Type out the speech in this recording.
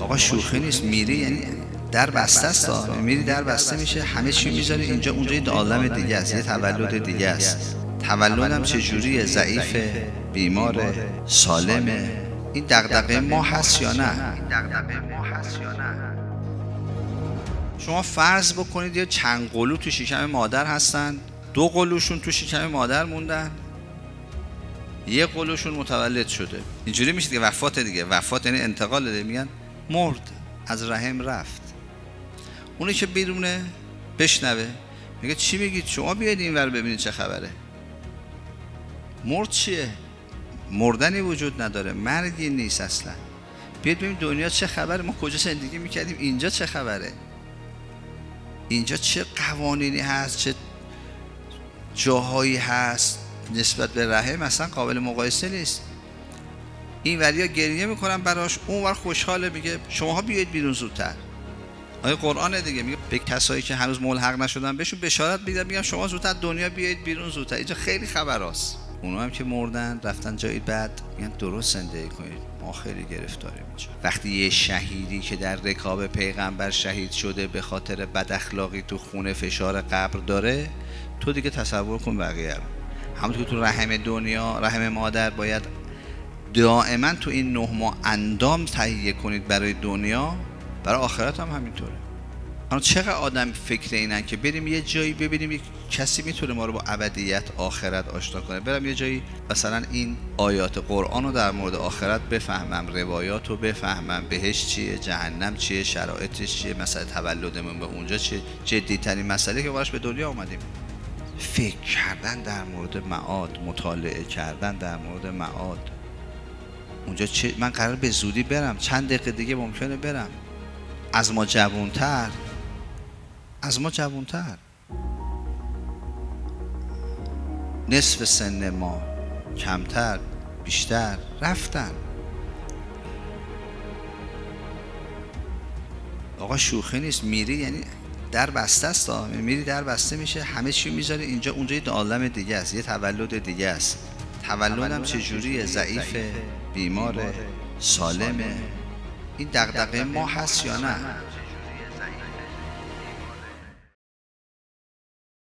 آقا شوخی نیست میری یعنی در بسته است میری در بسته میشه همه چی می‌ذاره اینجا اونجا یه عالم دیگه است یه تولد دیگه است. تولدم چه جوریه؟ ضعیف بیمار سالمه. این دغدغه ما هست یا نه؟ شما فرض بکنید یه چند قلو تو شکم مادر هستن دو قلوشون تو شکم مادر موندن. یه قلوشون متولد شده. اینجوری میشه که وفات دیگه. وفات یعنی انتقال ده میگن مرد از رحم رفت. اونی که بیرونه بشنوه میگه چی میگید؟ شما بیاید این ور ببینید چه خبره. مرد چیه؟ مردنی وجود نداره مرگی نیست اصلا. بیاید ببینید دنیا چه خبره ما کجا زندگی می‌کردیم اینجا چه خبره؟ اینجا چه قوانینی هست چه جاهایی هست نسبت به رحم؟ اصلا قابل مقایسه نیست. این وریا گریه می‌کنن براش اون ور خوشحاله میگه شماها بیاید بیرون زودتر. آیه قرآن دیگه؟ میگه به کسایی که هنوز ملحق نشدن بهشون بشارت میدن میگم شما زودتر دنیا بیاید بیرون زودتر. اینجا خیلی خبراست اونا هم که مردن رفتن جایی بعد میگن درست زندگی کنید. ما خیلی گرفتاریم اینجا وقتی یه شهیدی که در رکاب پیغمبر شهید شده به خاطر بد اخلاقی تو خونه فشار قبر داره تو دیگه تصور کن بقیه رو. همونطور که تو رحم دنیا رحم مادر باید دائما تو این نه ماه اندام تهیه کنید برای دنیا برای آخرت هم همینطوره. اما چقدر آدم فکر اینن که بریم یه جایی ببینیم یک کسی می‌تونه ما رو با ابدیت آخرت آشنا کنه؟ برم یه جایی مثلا این آیات قرآن رو در مورد آخرت بفهمم روایات رو بفهمم بهش چیه جهنم چیه شرایطش چیه مثلا تولدمون به اونجا چیه جدی ترین مسئله که باش به دنیا آمدیم فکر کردن در مورد معاد مطالعه کردن در مورد معاد. اونجا چه من قرار به زودی برم. چند دقیقه دیگه ممکنه برم. از ما جوانتر. از ما جوانتر. نصف سن ما کمتر بیشتر. رفتن. آقا شوخی نیست. میری یعنی در بسته است میری در بسته میشه. همه چی می‌ذاره اینجا. اونجا یه عالم دیگه است. یه تولد دیگه است. تولدم چه جوریه ضعیف بیمار سالمه این دغدغه ما هست یا نه؟